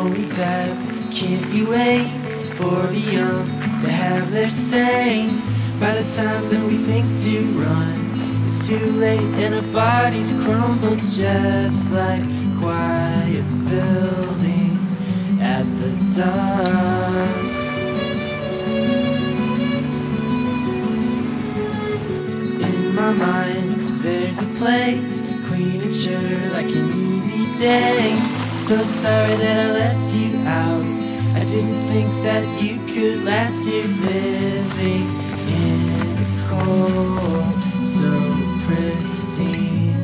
told me, can't you wait for the young to have their say? By the time that we think to run, it's too late and our bodies crumble just like quiet buildings at the dusk. In my mind, there's a place clean and sure like an easy day. So sorry that I left you out. I didn't think that you could last here living in a cold, so pristine.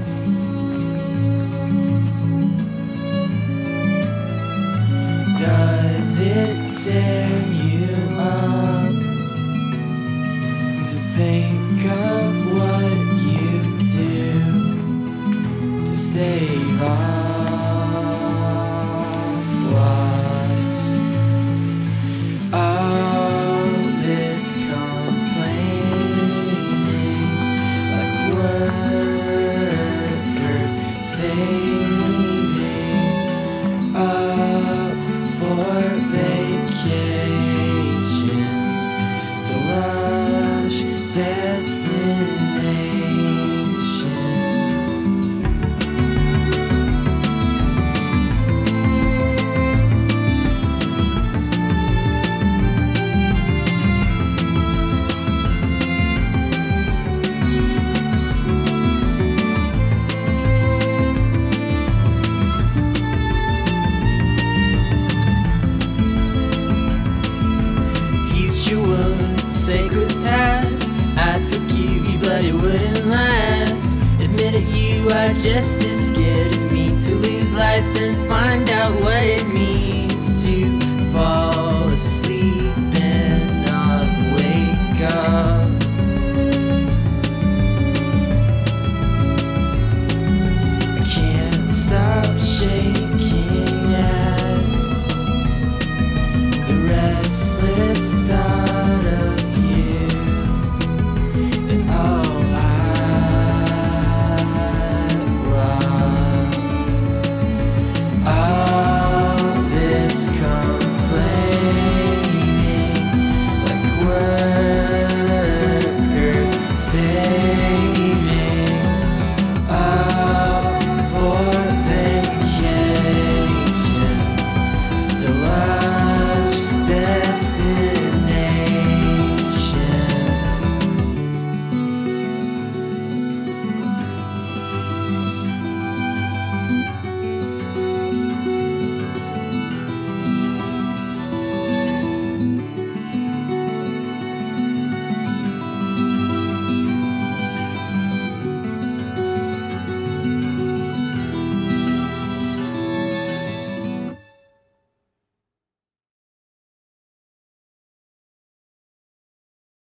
Does it tear you up to think of saving you are just as scared as me to lose life and find out what it means